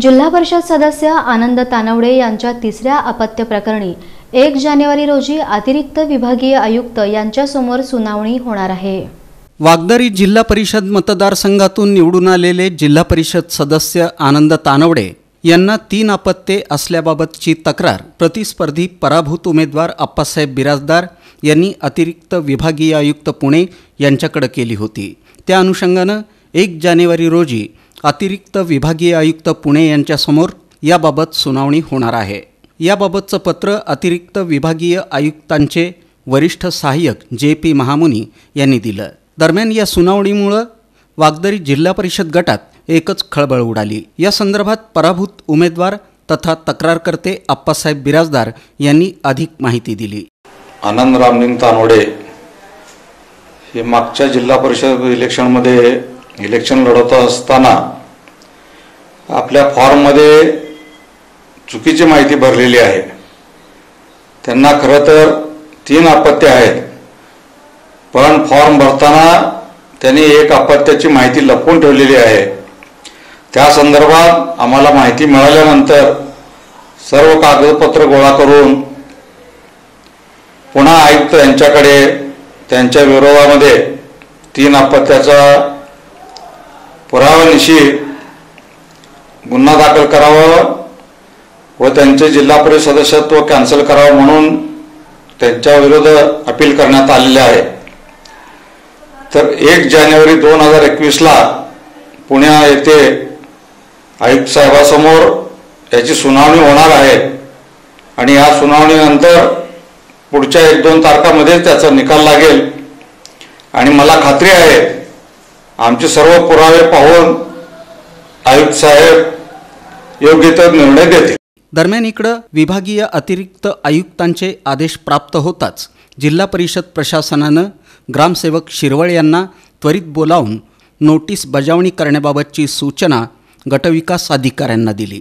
जिल्हा परिषद सदस्य आनंद तानवडे यांच्या तिसऱ्या अपत्य प्रकरणी एक जानेवारी रोजी अतिरिक्त विभागीय आयुक्त यांच्यासमोर सुनावणी होणार आहे. वागदरी जिल्हा परिषद मतदारसंघातून निवडून आलेले जिल्हा परिषद सदस्य आनंद तानवडे यांना तीन अपत्ये असल्याबाबतची तक्रार प्रतिस्पर्धी पराभूत उमेदवार अप्पासाहेब बिराजदार यांनी अतिरिक्त विभागीय आयुक्त पुणे यांच्याकडे केली होती. त्या अनुषंगानं एक जानेवारी रोजी अतिरिक्त विभागीय आयुक्त पुणे यांच्यासमोर याबाबत सुनावणी होणार आहे. याबाबतचं पत्र अतिरिक्त विभागीय आयुक्तांचे वरिष्ठ सहाय्यक जे पी महामुनी यांनी दिलं. दरम्यान या सुनावणीमुळं वागदरी जिल्हा परिषद गटात एकच खळबळ उडाली. या संदर्भात पराभूत उमेदवार तथा तक्रारकर्ते अप्पासाहेब बिराजदार यांनी अधिक माहिती दिली. आनंद रामलिंग तानवडे हे मागच्या जिल्हा परिषद इलेक्शनमध्ये इलेक्शन लढवत असताना आपल्या फॉर्ममध्ये चुकीची माहिती भरलेली आहे. त्यांना खरं तर तीन अपत्य आहेत. पण फॉर्म भरताना त्यांनी एक अपत्याची माहिती लपवून ठेवलेली आहे. त्या संदर्भात आम्हाला माहिती मिळाल्यानंतर सर्व कागदपत्र गोळा करून पुन्हा आयुक्त यांच्याकडे त्यांच्या विरोधामध्ये तीन अपत्याचा पुराव्यानिशी गुन्हा दाखल करावा व त्यांचे जिल्हा परिषद सदस्यत्व कॅन्सल करावं म्हणून त्यांच्या विरुद्ध अपील करण्यात आलेले आहे. तर एक जानेवारी दोन हजार एकवीसला पुण्या येथे आयुक्त साहेबासमोर याची सुनावणी होणार आहे. आणि या सुनावणीनंतर पुढच्या एक दोन तारखामध्ये त्याचा निकाल लागेल. आणि मला खात्री आहे आमचे सर्व पुरावे पाहून आयुक्त साहेब योग्य तो निर्णय देतील. दरम्यान इकडं विभागीय अतिरिक्त आयुक्तांचे आदेश प्राप्त होताच जिल्हा परिषद प्रशासनानं ग्रामसेवक शिरवळ यांना त्वरित बोलावून नोटीस बजावणी करण्याबाबतची सूचना गटविकास अधिकाऱ्यांना दिली.